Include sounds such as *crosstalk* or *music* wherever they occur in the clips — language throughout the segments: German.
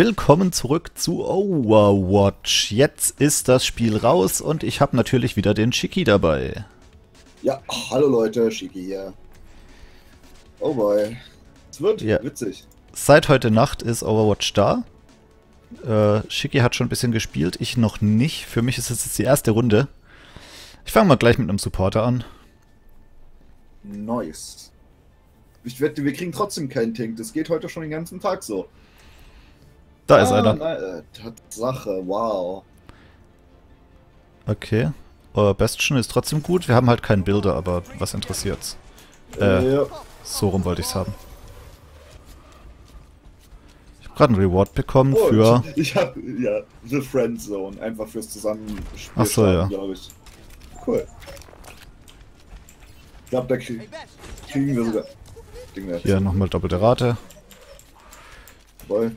Willkommen zurück zu Overwatch. Jetzt ist das Spiel raus und ich habe natürlich wieder den Shiki dabei. Ja, hallo Leute, Shiki hier. Oh boy. Es wird Ja. witzig. Seit heute Nacht ist Overwatch da. Äh, Shiki hat schon ein bisschen gespielt, ich noch nicht. Für mich ist es jetzt die erste Runde. Ich fange mal gleich mit einem Supporter an. Nice. Ich wette, wir kriegen trotzdem keinen Tank. Das geht heute schon den ganzen Tag so. Da ist Ah, einer. Na, äh, Tatsache, wow. Okay. Äh, Bastion ist trotzdem gut. Wir haben halt keinen Bilder, aber was interessiert's? Äh. ja. So rum wollte ich's haben. Ich habe gerade einen Reward bekommen Oh, für... ich, hab, ja, The Friend Zone. Einfach fürs Zusammenspielen, Ach so, ja. glaube ich. Cool. Ich glaube, da krieg, kriegen wir sogar Dinge. Hier nochmal doppelte Rate. Voll.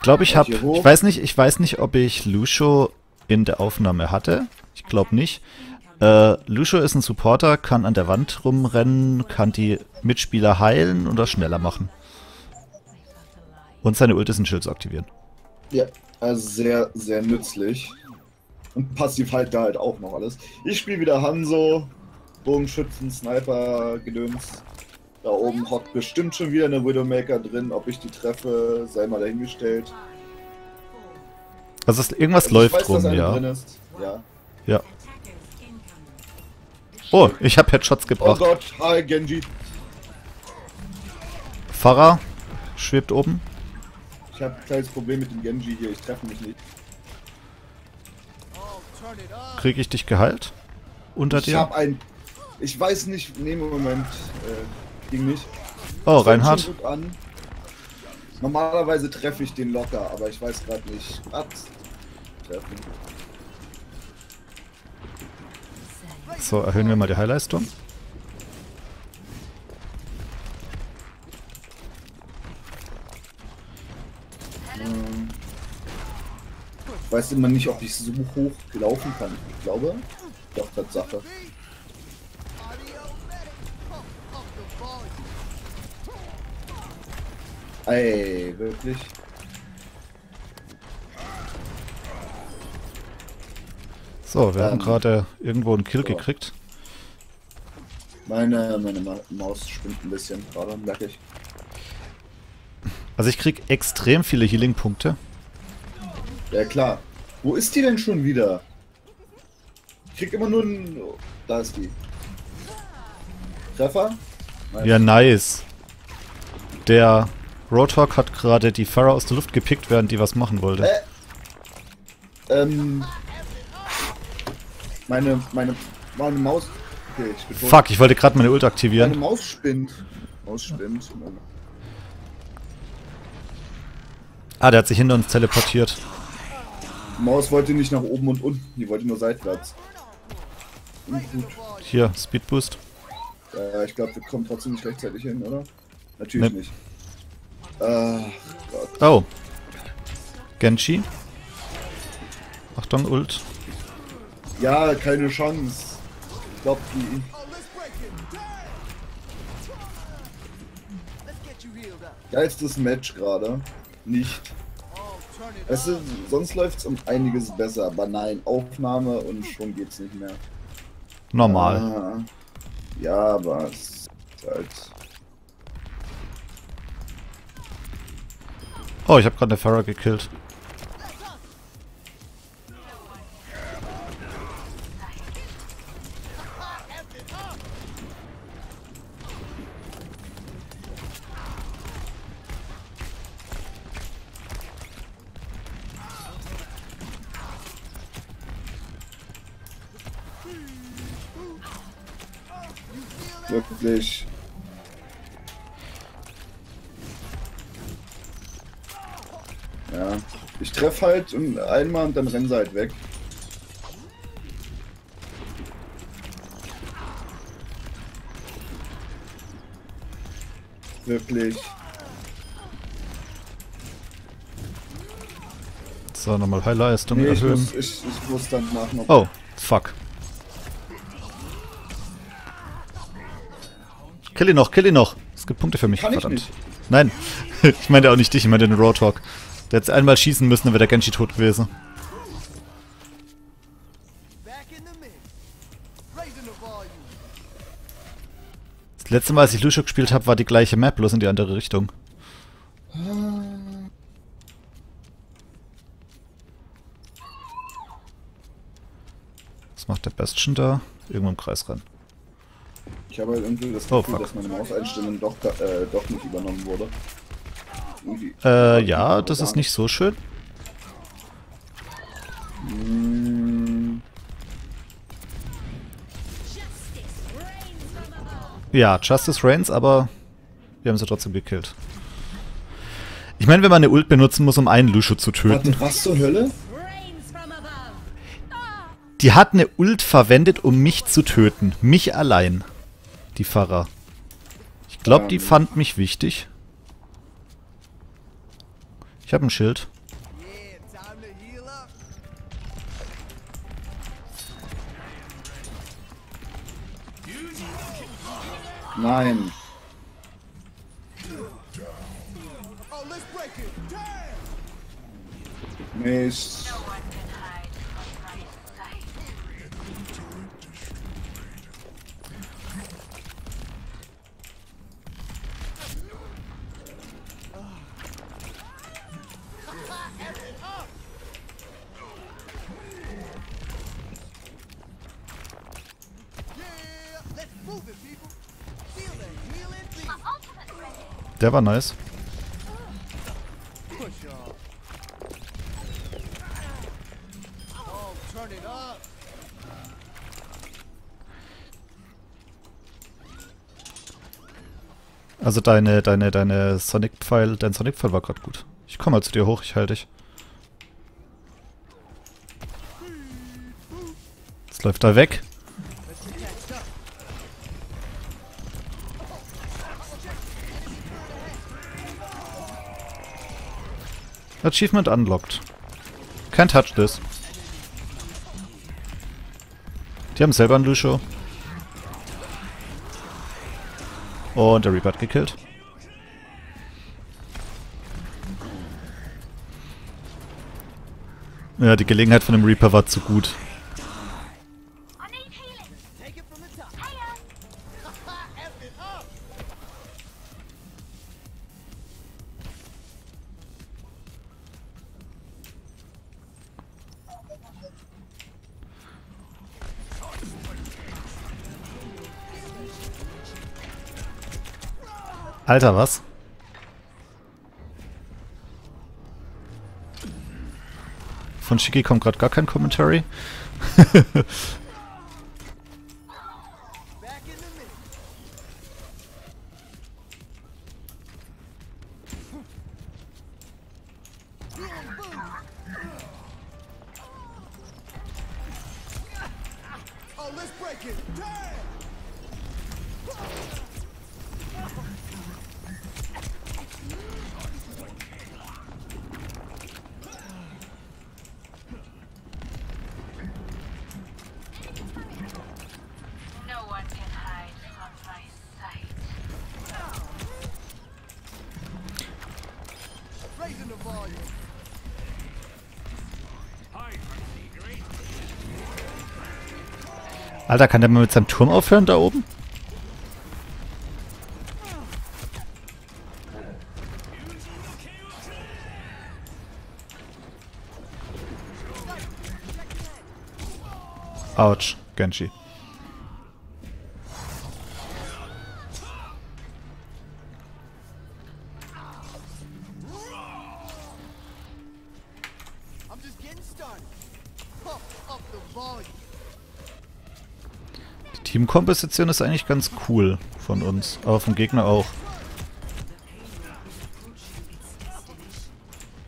Ich glaube, ich Gleich habe, ich weiß nicht, ich weiß nicht, ob ich Lucio in der Aufnahme hatte. Ich glaube nicht. Äh, Lucio ist ein Supporter, kann an der Wand rumrennen, kann die Mitspieler heilen oder schneller machen. Und seine Ult ist ein Schild zu aktivieren. Ja, also sehr, sehr nützlich. Und passiv halt da halt auch noch alles. Ich spiele wieder Hanzo, Bogenschützen, Sniper, Gedöns. Da oben hockt bestimmt schon wieder eine Widowmaker drin. Ob ich die treffe, sei mal dahingestellt. Also irgendwas Also läuft ich weiß, rum, ja. Ja. Ja. Oh, ich habe Headshots Oh gebracht. Gott, hi Genji. Farah schwebt oben. Ich habe ein kleines Problem mit dem Genji hier. Ich treffe mich nicht. Kriege ich dich geheilt? Unter Ich dir? habe ein. Ich weiß nicht. Nee, Moment. Äh, ging nicht. Oh, Reinhard. Normalerweise treffe ich den locker, aber ich weiß gerade nicht. Was? Treffen. So, erhöhen wir mal die Heilleistung. Ähm, weiß immer nicht, ob ich so hoch laufen kann. Ich glaube, doch, Tatsache. Ey, wirklich? So, wir haben Ähm. gerade irgendwo einen Kill So. gekriegt. Meine, meine Ma Maus spinnt ein bisschen gerade, merke ich. Also ich krieg extrem viele Healing-Punkte. Ja klar. Wo ist die denn schon wieder? Ich krieg immer nur ein... oh, Da ist die. Treffer? Nice. Ja, nice. Der Roadhog hat gerade die Farah aus der Luft gepickt, während die was machen wollte. Äh. Ähm... Meine, meine, meine Maus... Okay, ich bin tot. Fuck, ich wollte gerade meine Ult Meine aktivieren. Maus spinnt. Maus spinnt. Ah, der hat sich hinter uns teleportiert. Die Maus wollte nicht nach oben und unten, die wollte nur seitwärts. Nicht gut. Hier, Speed Boost. Äh, ich glaube, wir kommen trotzdem nicht rechtzeitig hin, oder? Natürlich Nee. nicht. Ach Gott. Oh. Genji. Achtung, Ult. Ja, keine Chance. Ich glaube, die. Geilstes Match gerade. Nicht. Weißt du, sonst läuft's um einiges besser, aber nein, Aufnahme und schon geht's nicht mehr. Normal. Ah, ja, aber es ist halt. Oh, ich habe gerade eine Farah gekillt. Und einmal und dann rennen sie halt weg. Wirklich. So, nochmal Heilleistung Nee, ich erhöhen. muss, ich, ich muss dann machen. ob- Oh, fuck. Kill ihn noch, kill ihn noch. Es gibt Punkte für mich, Kann ich verdammt. nicht. Nein. *laughs* ich meine auch nicht dich, ich meine den Roadhog. Der hätte einmal schießen müssen, dann wäre der Genshi tot gewesen. Das letzte Mal, als ich Lucio gespielt habe, war die gleiche Map, bloß in die andere Richtung. Was macht der Bastion da? Irgendwo im Kreis ran. Ich habe halt irgendwie das Oh, Gefühl, fuck. dass meine Mauseinstellung doch, äh, doch nicht übernommen wurde. Äh, ja, das ist nicht so schön. Ja, Justice Reigns, aber wir haben sie trotzdem gekillt. Ich meine, wenn man eine Ult benutzen muss, um einen Lucio zu töten. Warte, was zur Hölle? Die hat eine Ult verwendet, um mich zu töten. Mich allein. Die Pfarrer. Ich glaube, die Ähm. fand mich wichtig. Ich habe ein Schild. Nein. Mist. Der war nice. Also deine, deine, deine Sonic-Pfeil, dein Sonic-Pfeil war gerade gut. Ich komme mal zu dir hoch, ich halte dich. Jetzt läuft er weg. Achievement unlocked. Can't touch this. Die haben selber einen Lucio. Und der Reaper hat gekillt. Ja, die Gelegenheit von dem Reaper war zu gut. Alter, was? Von Shiki kommt gerade gar kein Commentary. *laughs* Alter, kann der mal mit seinem Turm aufhören da oben? Autsch, Genshi. Die Teamkomposition ist eigentlich ganz cool von uns, aber vom Gegner auch.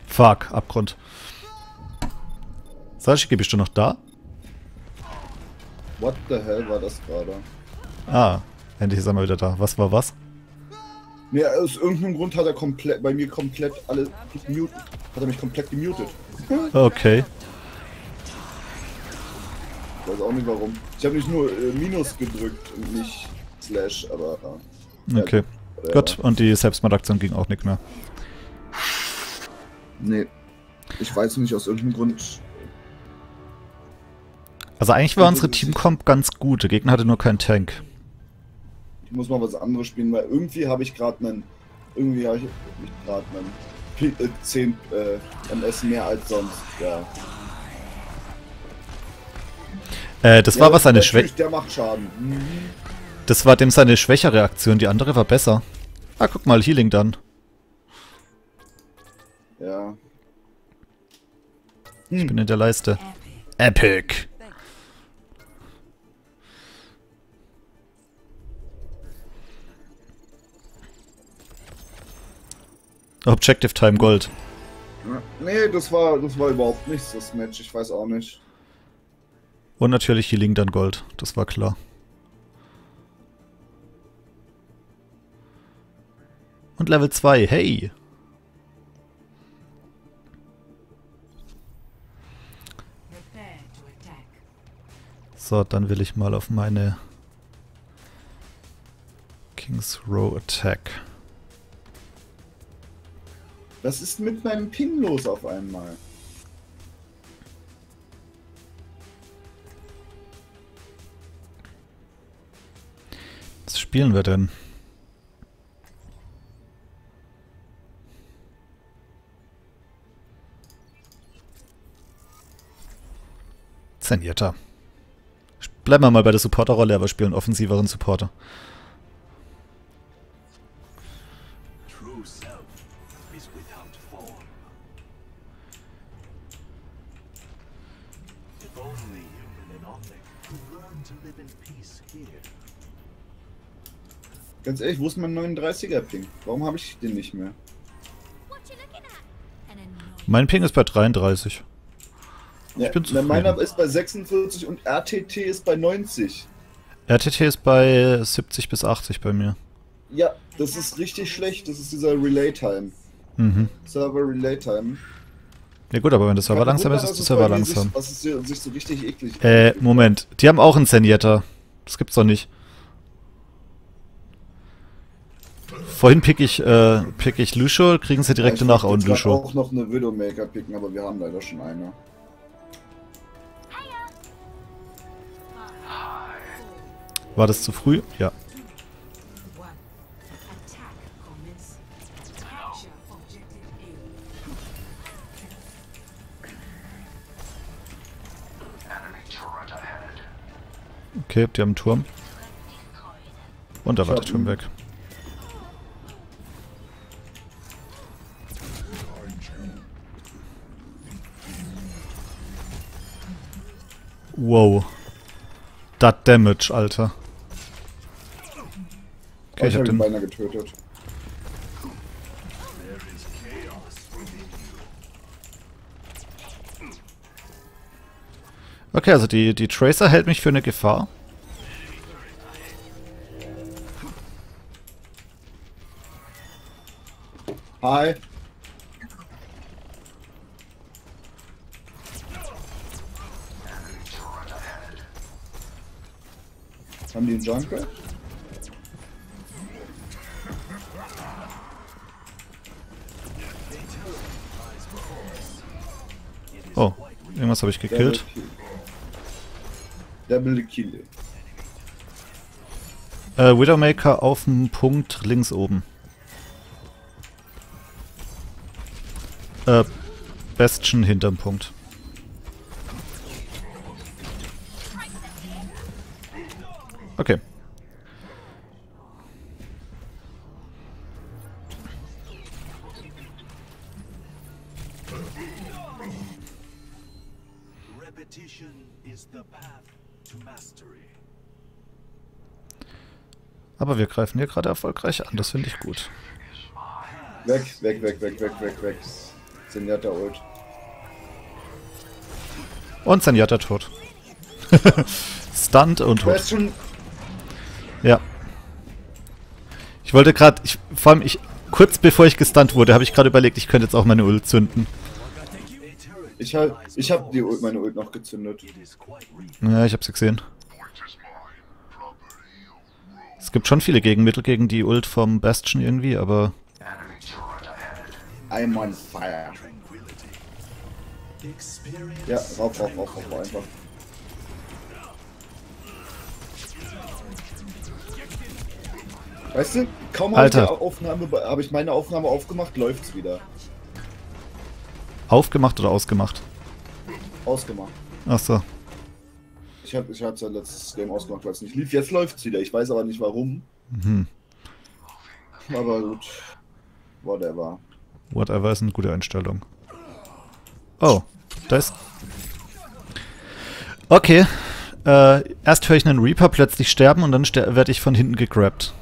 Fuck, Abgrund. Sashiki, bist du noch da? What the hell war das gerade? Ah, endlich ist er mal wieder da. Was war was? Nee, aus irgendeinem Grund hat er komplett bei mir komplett alle gemutet. Hat er mich komplett gemutet. Okay. Ich weiß auch nicht warum. Ich habe nicht nur äh, Minus gedrückt und nicht Slash, aber. Äh, Okay. ja, Gut, und die Selbstmordaktion ging auch nicht mehr. Nee. Ich weiß nicht, aus irgendeinem Grund. Also eigentlich war unsere Teamcomp ganz gut. Der Gegner hatte nur keinen Tank. Ich muss mal was anderes spielen, weil irgendwie habe ich gerade einen. Irgendwie habe ich gerade einen P- äh, 10 äh, MS mehr als sonst. Ja. Äh, das ja, war was seine Schwäche. Der macht Schaden. Mhm. Das war dem seine schwächere Aktion. Die andere war besser. Ah, guck mal, Healing dann. Ja. Ich bin in der Leiste. Epic. Objective Time Gold. Nee, das war, das war überhaupt nichts, das Match. Ich weiß auch nicht. Und natürlich Healing dann Gold. Das war klar. Und Level 2. Hey. So, dann will ich mal auf meine King's Row Attack. Was ist mit meinem Ping los auf einmal? Spielen wir denn? Zenierter. Bleiben wir mal bei der Supporterrolle, aber spielen offensiveren Supporter. Ganz ehrlich, wo ist mein 39er Ping? Warum habe ich den nicht mehr? Mein Ping ist bei 33. Ja, bin na, zufrieden. meiner ist bei 46 und RTT ist bei 90. RTT ist bei 70 bis 80 bei mir. Ja, das ist richtig schlecht. Das ist dieser Relay-Time. Mhm. Server Relay-Time. Ja gut, aber wenn der Server langsam ist, ist der Server mir sich- langsam. Was es sich sich so richtig eklig Äh, Moment. Die haben auch einen Zenyatta. Das gibt's doch nicht. Vorhin pick ich, äh, pick ich Lucio, kriegen sie direkt Ja, ich danach auch einen Lucio. auch noch eine Widowmaker picken, aber wir haben leider schon eine. War das zu früh? Ja. Okay, die haben einen Turm. Und da war der Ich Turm weg. Wow. Dat Damage, Alter. Okay, Oh, ich ich hab den. beinahe getötet. Okay, also die, die Tracer hält mich für eine Gefahr. Hi. Junker? Oh, irgendwas habe ich gekillt. Double Kill. Äh, Widowmaker auf dem Punkt links oben. Äh, Bastion hinterm Punkt. Wir greifen hier gerade erfolgreich an, das finde ich gut. Weg, weg, weg, weg, weg, weg, weg. Zenyatta Ult. Und Zenyatta tot. *laughs* Stunt und tot. Ja. Ich wollte gerade, ich, vor allem, ich, kurz bevor ich gestunt wurde, habe ich gerade überlegt, ich könnte jetzt auch meine Ult zünden. Ich hab, ich hab die Ult, meine Ult noch gezündet. Ja, ich habe sie gesehen. Es gibt schon viele Gegenmittel gegen die Ult vom Bastion irgendwie, aber I'm on fire. Ja, rauf, rauf, rauf, rauf, einfach. Weißt du, kaum habe ich. Aufnahme, habe ich meine Aufnahme aufgemacht, läuft's wieder. Aufgemacht oder ausgemacht? Ausgemacht. Achso. Ich habe ich hab's ja letztes Game ausgemacht, weil es nicht lief. Jetzt läuft's wieder. Ich weiß aber nicht warum. Mhm. Aber gut. Whatever. Whatever ist eine gute Einstellung. Oh, da ist. Okay. Äh, erst höre ich einen Reaper plötzlich sterben und dann ster werde ich von hinten gegrabt.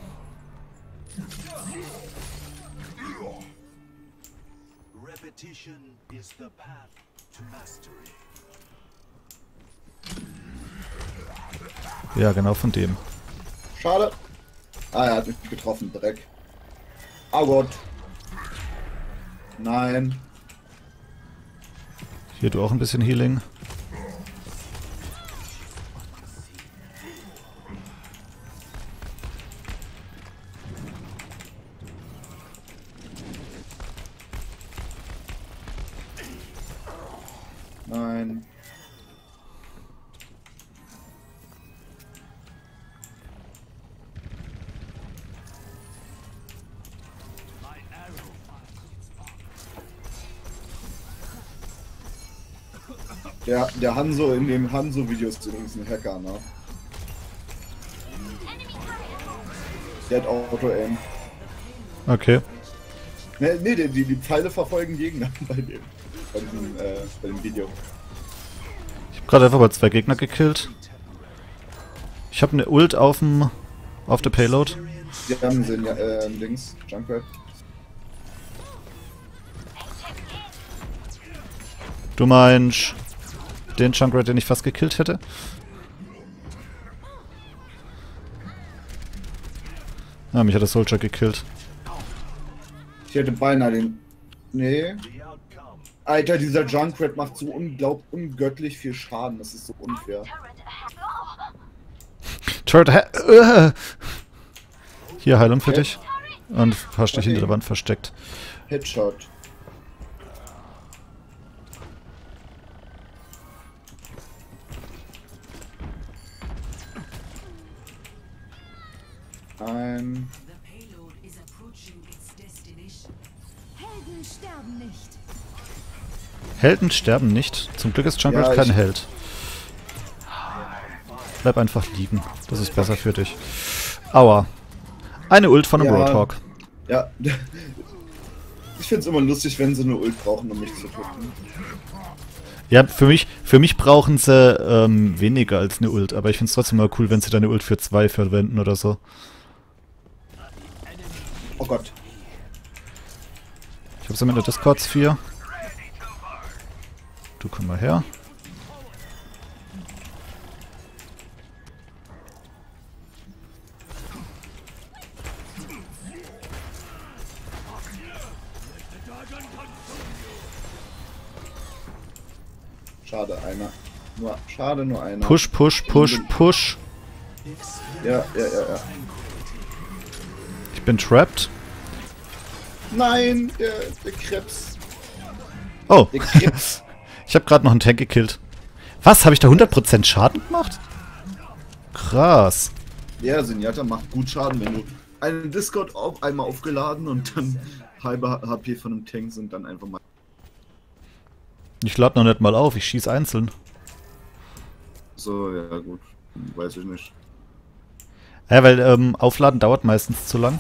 Ja, genau von dem. Schade. Ah, er hat mich getroffen. Dreck. Oh Gott. Nein. Hier du auch ein bisschen Healing. Der, Hanzo in dem Hanzo-Video ist übrigens ein Hacker, ne? Der hat Auto-Aim. Okay. Ne, nee, die, die, Pfeile verfolgen Gegner *laughs* bei dem, bei dem, äh, bei dem Video. Ich habe gerade einfach mal zwei Gegner gekillt. Ich habe eine Ult auf dem auf der Payload. Die haben sie äh, links, Junkrat. Du meinst den Junkrat, den ich fast gekillt hätte? Ah, mich hat der Soldier gekillt. Ich hätte beinahe den. Nee. Alter, dieser Junkrat macht so unglaublich ungöttlich viel Schaden. Das ist so unfair. Turret äh. Hier, Heilung für dich. Und hast dich hinter der Wand versteckt. Headshot. Ein. The payload is approaching its destination. Helden sterben nicht. Helden sterben nicht. Zum Glück ist Junkrat Ja, kein Held. Bleib einfach liegen. Das ist besser für dich. Aua. Eine Ult von einem Ja. Roadhog. Ja. *laughs* Ich find's immer lustig, wenn sie eine Ult brauchen, um mich zu töten. Ja, für mich, für mich brauchen sie ähm, weniger als eine Ult, aber ich find's trotzdem mal cool, wenn sie deine Ult für zwei verwenden oder so. Oh Gott. Ich hab's am Ende Discords 4. Du komm mal her. Schade, einer. Nur, schade, nur einer. Push, push, push, push. Ja, ja, ja, ja. Ich bin trapped. Nein, der, der Krebs. Oh, Der Krebs. *laughs* ich habe gerade noch einen Tank gekillt. Was, habe ich da 100% Schaden gemacht? Krass. Ja, Senjata macht gut Schaden, wenn du einen Discord auf, einmal aufgeladen und dann halbe HP von einem Tank sind dann einfach mal. Ich lade noch nicht mal auf, ich schieß einzeln. So, ja gut. Weiß ich nicht. Ja, weil ähm, Aufladen dauert meistens zu lang.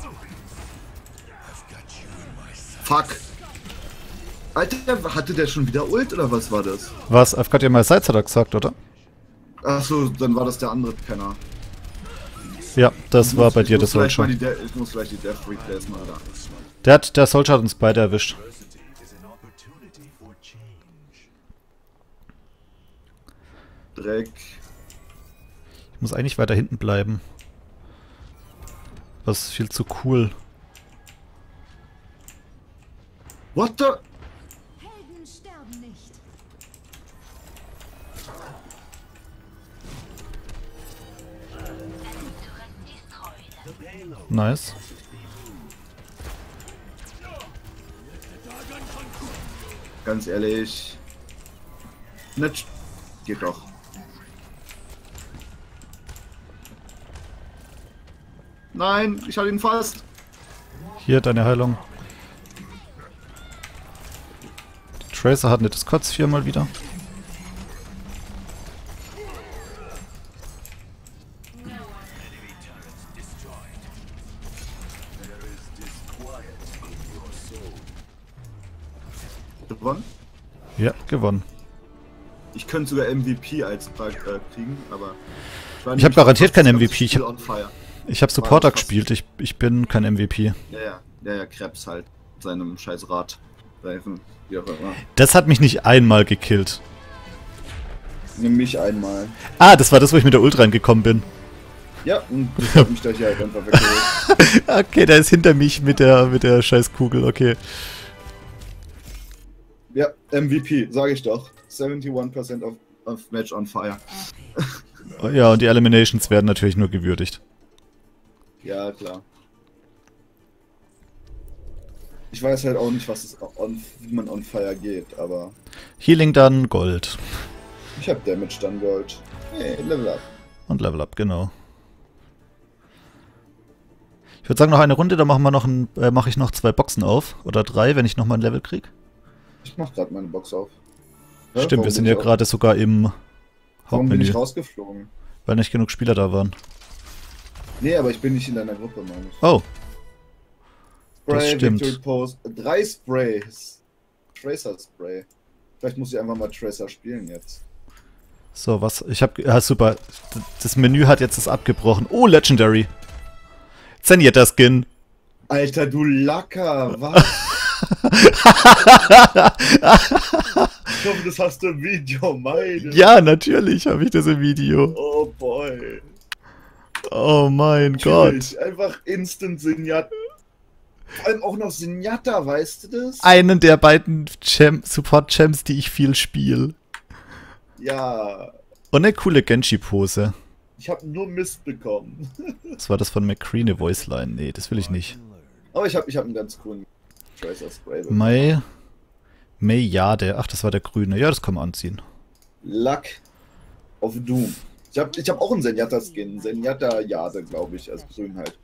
Fuck. Alter, hatte der schon wieder Ult oder was war das? Was? I've got your my sights hat er gesagt, oder? Achso, dann war das der andere Penner. Ja, das Ich war muss- bei dir das Soldier. Ich muss vielleicht die Death Replays mal da. Der, hat, der Soldier hat uns beide erwischt. Dreck. Ich muss eigentlich weiter hinten bleiben. Das ist viel zu cool. What the? Helden sterben nicht. Nice. Ganz ehrlich. Nicht. Geht doch. Nein, ich hatte ihn fast. Hier, deine Heilung. Tracer hat eine Discord viermal wieder. Gewonnen? Ja, gewonnen. Ich könnte sogar MVP als äh, kriegen, aber. Ich hab nicht- garantiert kein MVP, ich Ich habe Supporter gespielt, ich, ich bin kein MVP. Ja, ja, ja, ja, Krebs halt. Seinem scheiß Rad. Reifen, wie auch immer. Das hat mich nicht einmal gekillt. Nimm mich einmal. Ah, das war das, wo ich mit der Ult reingekommen bin. Ja, und ich hab mich da hier halt einfach weggeholt. *laughs* Okay, der ist hinter mich mit der, mit der scheiß Kugel, okay. ja, MVP, sage ich doch. 71% of, of Match on Fire. Ja, und die Eliminations werden natürlich nur gewürdigt. Ja, klar. Ich weiß halt auch nicht, was es on, wie man on Fire geht, aber Healing dann Gold. ich hab Damage dann Gold. Hey, Level up. Und Level Up, genau. Ich würde sagen, noch eine Runde, dann machen wir noch ein, äh, mache ich noch zwei Boxen auf. Oder drei, wenn ich nochmal ein Level krieg. Ich mach gerade meine Box auf. Hä? Stimmt, wir sind ja gerade sogar im au- Warum bin ich Hauptmenü, rausgeflogen? weil nicht genug Spieler da waren. Nee, aber ich bin nicht in deiner Gruppe, meine ich. Oh, Spray, das stimmt. Victory Pose. Drei Sprays. Tracer Spray. Vielleicht muss ich einfach mal Tracer spielen jetzt. so, was? Ich hab, ja super. D- Das Menü hat jetzt das abgebrochen. Oh, Legendary. Zenierter Skin. Alter, du Lacker, was? *laughs* ich hoffe, das hast du im Video, meine. Ja, natürlich habe ich das im Video. Oh boy. Oh mein Gott. Einfach Instant Sinjata. Vor allem auch noch Sinjata, weißt du das? Einen der beiden Champ Support-Champs, die ich viel spiele. Ja. Und eine coole Genji-Pose. Ich habe nur Mist bekommen. *laughs* Was war das von McCree, eine Voiceline? Nee, das will ich nicht. Aber ich habe ich hab einen ganz coolen Tracer Spray. bekommen. Mai. Mejade. Ach, das war der grüne. Ja, das kann man anziehen. Luck of Doom. Ich habe ich hab auch einen Zenyatta-Skin. Zenyatta Jade, glaube ich. Also grün halt.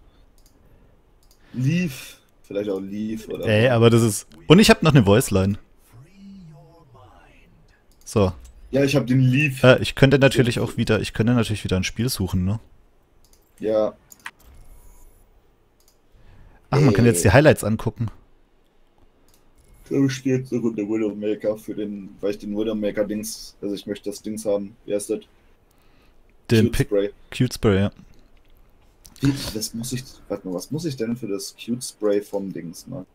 Leaf. Vielleicht auch Leaf oder. Ey, aber das ist. Und ich habe noch eine Voiceline. So. Ja, ich habe den Leaf. Äh, ich könnte natürlich auch wieder. Ich könnte natürlich wieder ein Spiel suchen, ne? Ja. Ach, man kann jetzt die Highlights angucken. Ich spiele jetzt eine Runde Widowmaker für den, weil ich den Widowmaker-Dings, also ich möchte das Dings haben. Wie heißt das? Den Cute Pick. Spray. Cute Spray, ja. Wie, das muss ich, warte mal, was muss ich denn für das Cute Spray vom Dings mal?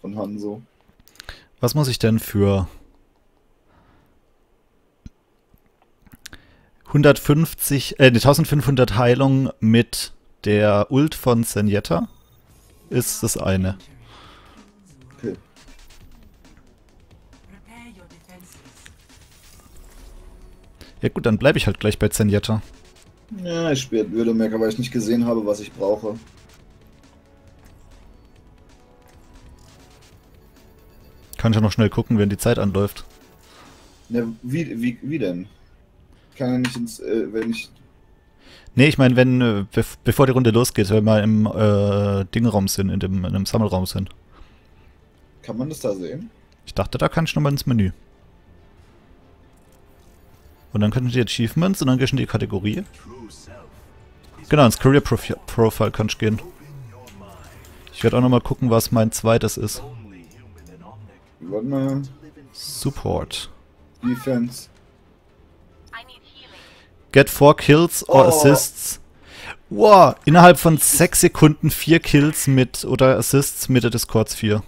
Von Hanso. Was muss ich denn für 150, äh, ne, 1500 Heilung mit der Ult von Zenyatta? Ist das eine. Ja gut, dann bleibe ich halt gleich bei Zenyatta. Ja, ich spiele Widowmaker, weil ich nicht gesehen habe, was ich brauche. Kann ich ja noch schnell gucken, wenn die Zeit anläuft. Ne, wie, wie, wie denn? Kann er nicht ins, äh, wenn ich. Nee, ich meine, wenn, äh, bev bevor die Runde losgeht, wenn wir im äh, Dingraum sind, in dem, in dem Sammelraum sind. Kann man das da sehen? Ich dachte, da kann ich nochmal ins Menü. Und dann können die Achievements und dann gehst du in die Kategorie. Genau, ins Career Profi Profile kannst du gehen. Ich werde auch nochmal gucken, was mein zweites ist. Warte mal. Support. Defense. Get 4 Kills or Oh. Assists. Wow, innerhalb von 6 Sekunden 4 Kills mit oder Assists mit der Discords 4.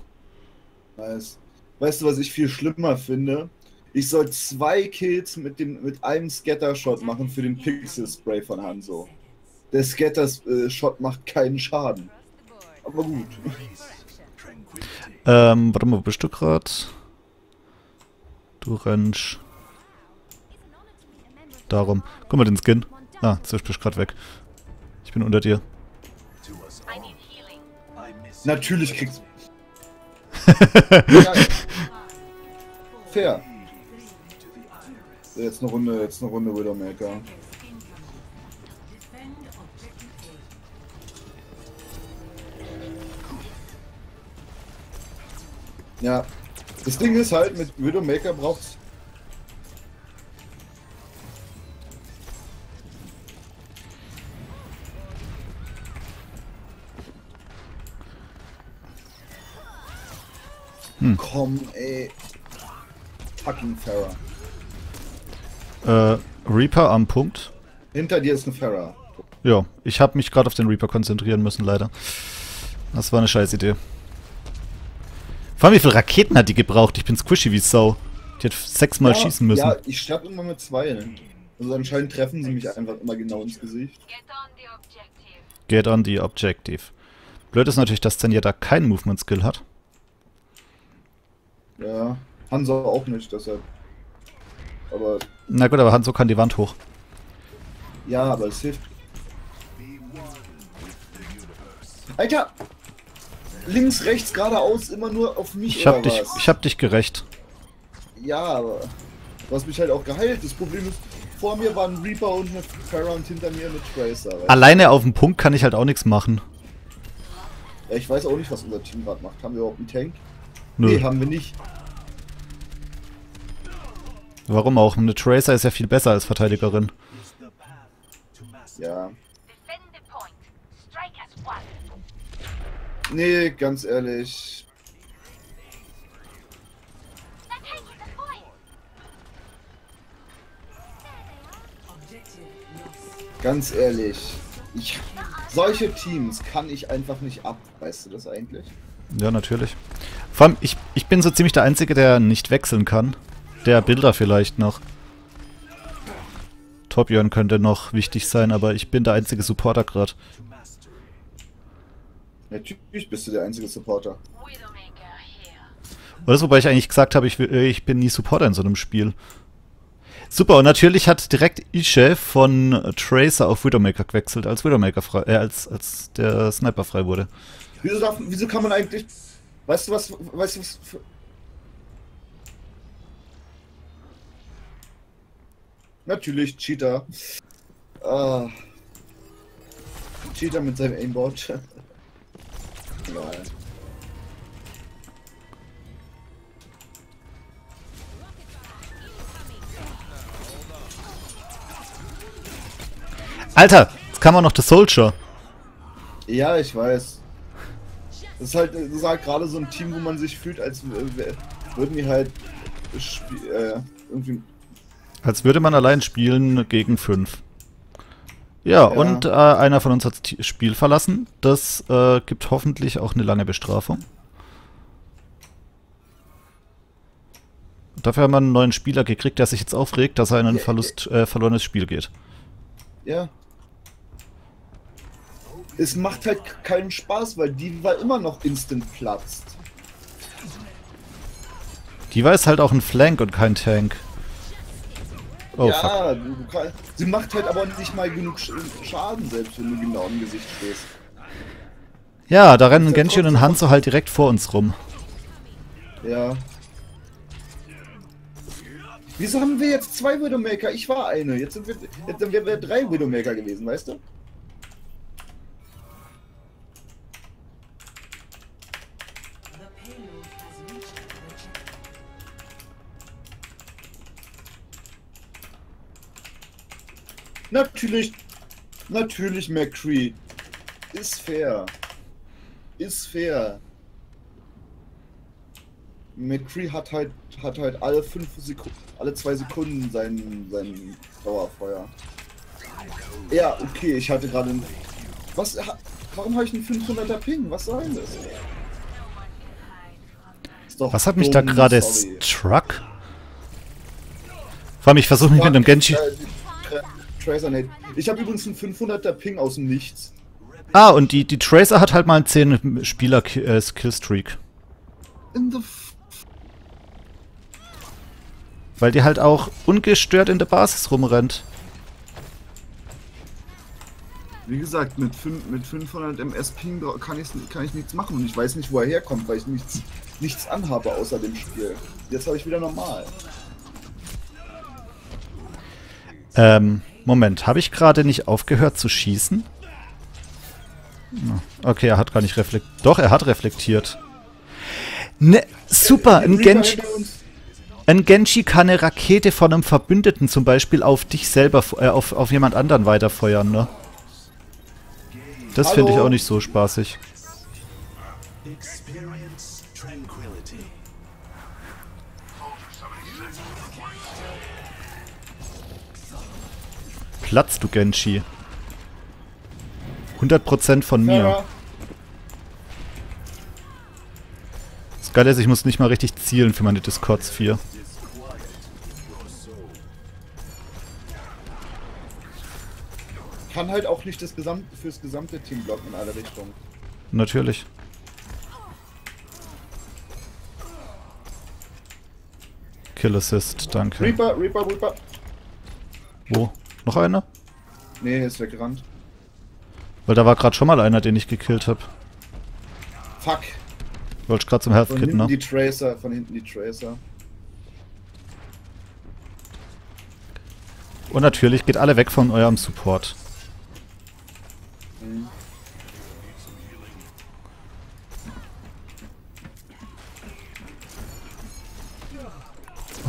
Nice. Weißt du, was ich viel schlimmer finde? Ich soll zwei Kills mit, dem, mit einem Scatter-Shot machen für den Pixel-Spray von Hanzo. Der Scatter-Shot macht keinen Schaden. Aber gut. Ähm, warte mal, wo bist du grad? Du rennst. Darum. Guck mal den Skin. Ah, jetzt bist du gerade weg. Ich bin unter dir. Natürlich kriegst Five, *laughs* Fair. Jetzt eine Runde, jetzt eine Runde Widowmaker. Ja. Das Ding ist halt, mit Widowmaker braucht's. Komm, ey. Fucking Farah. Äh, Reaper am Punkt. Hinter dir ist ein Farah. Ja, ich habe mich gerade auf den Reaper konzentrieren müssen, leider. Das war eine scheiß Idee. Vor allem, wie viele Raketen hat die gebraucht? Ich bin squishy wie Sau. Die hat sechsmal ja, schießen müssen. Ja, ich sterbe immer mit zwei. Also anscheinend treffen sie mich einfach immer genau ins Gesicht. Get on the objective. Blöd ist natürlich, dass Zenja da keinen Movement-Skill hat. Ja. Hansa auch nicht, deshalb. Aber Na gut, aber Hanzo kann die Wand hoch. ja, aber es hilft. Alter! Links, rechts, geradeaus, immer nur auf mich Ich hab dich, was? ich hab dich gerecht. Ja, aber du hast mich halt auch geheilt. Das Problem ist, vor mir war ein Reaper und eine Farah und hinter mir eine Tracer. Alleine auf dem Punkt kann ich halt auch nichts machen. Ja, ich weiß auch nicht, was unser Team gerade macht. Haben wir überhaupt einen Tank? Nö. Nee, haben wir nicht. Warum auch? Eine Tracer ist ja viel besser als Verteidigerin. Ja. Nee, ganz ehrlich. Ganz ehrlich. Ich, solche Teams kann ich einfach nicht ab. Weißt du das eigentlich? Ja, natürlich. Vor allem, ich, ich bin so ziemlich der Einzige, der nicht wechseln kann. Der Bilder vielleicht noch. Torbjörn könnte noch wichtig sein, aber ich bin der einzige Supporter gerade. Natürlich bist du der einzige Supporter. Oder wobei ich eigentlich gesagt habe, ich, will- äh, ich bin nie Supporter in so einem Spiel. Super, und natürlich hat direkt Ishe von Tracer auf Widowmaker gewechselt, als Widowmaker frei, äh, als, als der Sniper frei wurde. Wieso, darf, wieso kann man eigentlich. Weißt du was? Weißt du was? Natürlich, Cheater. Ah. Cheater mit seinem Aimbot. *laughs* Alter, jetzt kam auch noch der Soldier. Ja, ich weiß. Das ist halt, das ist halt gerade so ein Team, wo man sich fühlt, als würden die halt äh, irgendwie. Als würde man allein spielen gegen fünf. Ja, und äh, einer von uns hat das Spiel verlassen. Das äh, gibt hoffentlich auch eine lange Bestrafung. Dafür haben wir einen neuen Spieler gekriegt, der sich jetzt aufregt, dass er in ein Ja, Verlust, äh, verlorenes Spiel geht. Ja. Es macht halt keinen Spaß, weil die war immer noch instant platzt. Die war ist halt auch ein Flank und kein Tank. Oh ja, du, du kann, sie macht halt aber nicht mal genug Sch Schaden, selbst wenn du genau im Gesicht stehst. Ja, da rennen Genshin und Hanzo halt direkt vor uns rum. Ja. Wieso haben wir jetzt zwei Widowmaker? Ich war eine. Jetzt sind wir, jetzt sind wir drei Widowmaker gewesen, weißt du? Natürlich, natürlich McCree. Ist fair. Ist fair. McCree hat halt, hat halt alle fünf Sekunden, alle zwei Sekunden sein, sein Dauerfeuer. Ja, okay, ich hatte gerade ein... Was, warum habe ich einen 500er Ping? Was soll denn das? Was hat mich da gerade struck? Vor allem, ich versuche mich mit dem Genshi... Äh, Tracer Nate. Ich habe übrigens einen 500er Ping aus dem Nichts. Ah, und die, die Tracer hat halt mal einen 10 Spieler äh, Skillstreak. In the f Weil die halt auch ungestört in der Basis rumrennt. Wie gesagt, mit, fün- mit 500 MS Ping kann ich, kann ich nichts machen und ich weiß nicht, wo er herkommt, weil ich nichts, nichts anhabe außer dem Spiel. Jetzt habe ich wieder normal. Ähm, Moment, habe ich gerade nicht aufgehört zu schießen? Okay, er hat gar nicht reflektiert. Doch, er hat reflektiert. Ne, super, ein Genshi, ein Genshi kann eine Rakete von einem Verbündeten zum Beispiel auf dich selber, äh, auf, auf jemand anderen weiterfeuern, ne? Das finde ich auch nicht so spaßig. Platz, du Genshi. 100% von mir. Ja, Das Geile ist, ich muss nicht mal richtig zielen für meine Discords 4. kann halt auch nicht das Gesamt, fürs gesamte Team blocken in alle Richtungen. Natürlich. Kill Assist, danke. Reaper, Reaper, Reaper. Wo? Noch einer? Nee, ist weggerannt. Weil da war gerade schon mal einer, den ich gekillt habe. Fuck. Wollte ich gerade zum Health Von Kit, hinten ne? die Tracer, von hinten die Tracer. Und natürlich geht alle weg von eurem Support.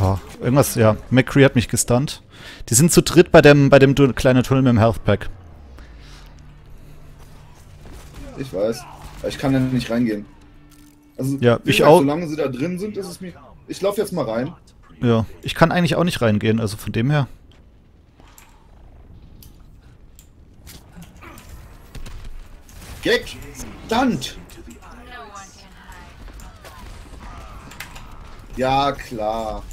Oh, irgendwas, ja. McCree hat mich gestunt. Die sind zu dritt bei dem, bei dem kleinen Tunnel mit dem Health Pack. Ich weiß. Aber ich kann da nicht reingehen. Also, Ja, ich auch. Solange sie da drin sind, ist es mir. Ich laufe jetzt mal rein. Ja, ich kann eigentlich auch nicht reingehen, also von dem her. Gag! Stunt! Ja, klar.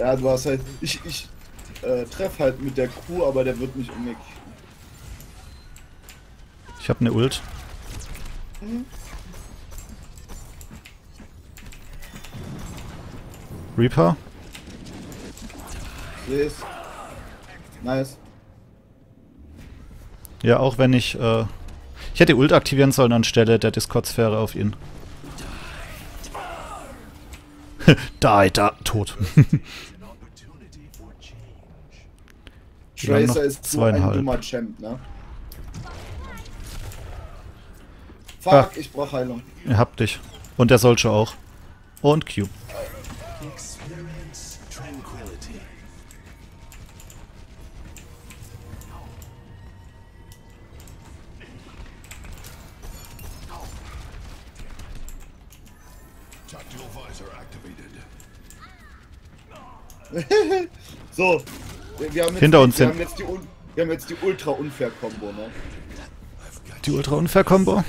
Ja, du hast halt. Ich, ich äh, treff halt mit der Crew, aber der wird nicht um mich. Ich habe eine Ult. Reaper? Seh's. Nice. Ja, auch wenn ich, äh, ich hätte Ult aktivieren sollen anstelle der Discord-Sphäre auf ihn. *laughs* da, da, tot. Tracer ist so ein zweieinhalb. dummer Champ, ne? Fuck, Ah. ich brauch Heilung. Ihr habt dich. Und der solche auch. Und Q. *laughs* So, wir haben jetzt, Hinter die, uns wir sind- haben jetzt die, wir haben jetzt die ultra unfair Combo, ne? Die Ultra-Unfair-Kombo.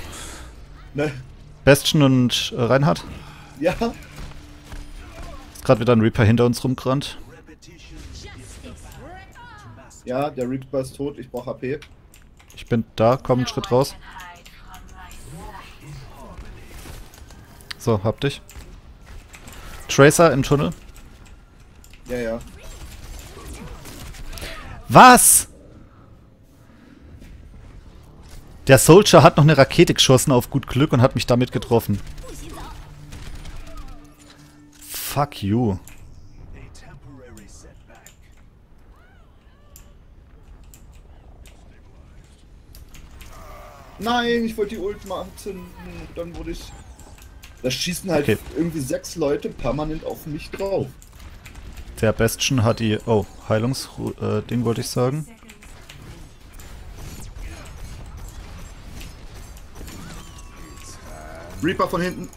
ne? Bastion und äh, Reinhardt. Ja, Ist gerade wieder ein Reaper hinter uns rumgerannt. ja, der Reaper ist tot, ich brauch HP. Ich bin da, komm einen Schritt raus. So, hab dich. Tracer im Tunnel. Ja, ja. Was? Der Soldier hat noch eine Rakete geschossen auf gut Glück und hat mich damit getroffen. Fuck you. Nein, ich wollte die Ult mal anzünden. Dann wurde ich. Da schießen halt Okay. irgendwie sechs Leute permanent auf mich drauf. Der Bastion hat die... Oh, Heilungsding wollte ich sagen. Reaper von hinten,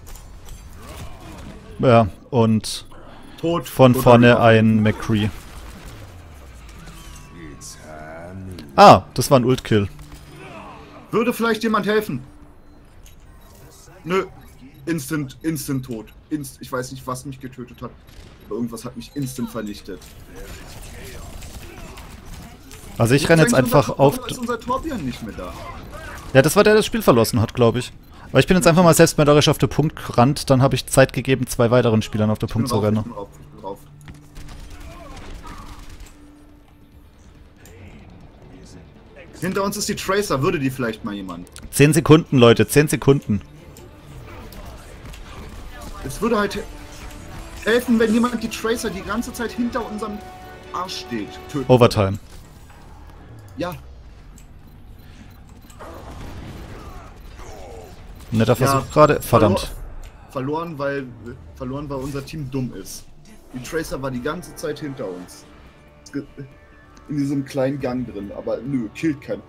Ja, und tot. von vorne Reaper. ein McCree. Ah, das war ein Ult-Kill. Würde vielleicht jemand helfen? Nö. Instant, instant tot. Inst ich weiß nicht, was mich getötet hat. Irgendwas hat mich instant vernichtet. Also ich renne jetzt einfach unser, auf... warum ist unser Torbjörn nicht mehr da? Ja, das war der, der das Spiel verlassen hat, glaube ich. Aber ich bin jetzt einfach mal selbstmörderisch auf den Punkt gerannt, dann habe ich Zeit gegeben, zwei weiteren Spielern auf den Punkt zu rennen. Hinter uns ist die Tracer, würde die vielleicht mal jemand? 10 Sekunden, Leute, 10 Sekunden. Es würde halt helfen, wenn jemand die Tracer die ganze Zeit hinter unserem Arsch steht. Töten. Overtime. Ja, Netter Versuch Ja, gerade. Verdammt. verlor- Verloren, weil verloren, weil unser Team dumm ist. Die Tracer war die ganze Zeit hinter uns. In diesem kleinen Gang drin, aber nö, killt keinen.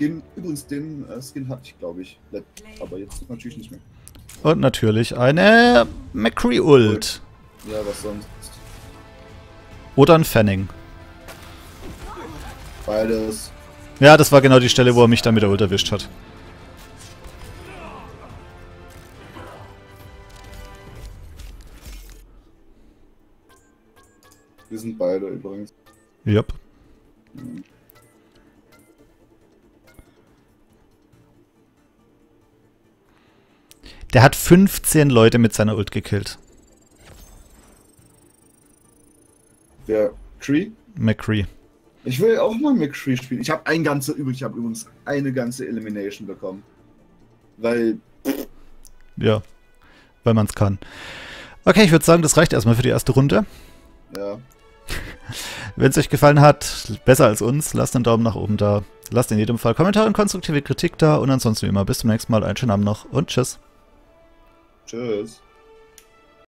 Den, übrigens, den äh, Skin hatte ich, glaube ich. Aber jetzt natürlich nicht mehr. Und natürlich eine McCree-Ult. Ja, was sonst? Oder ein Fanning. Beides. Ja, das war genau die Stelle, wo er mich dann mit der Ult erwischt hat. Wir sind beide übrigens. Yep. Der hat 15 Leute mit seiner Ult gekillt. Der Tree? McCree. Ich will auch mal McCree spielen. Ich habe ein ganze übrig. Ich habe übrigens eine ganze Elimination bekommen. Weil Ja. Weil man es kann. Okay, ich würde sagen, das reicht erstmal für die erste Runde. Ja. Wenn es euch gefallen hat, besser als uns, lasst einen Daumen nach oben da. Lasst in jedem Fall Kommentare und konstruktive Kritik da. Und ansonsten wie immer bis zum nächsten Mal. Einen schönen Abend noch und tschüss. Tschüss.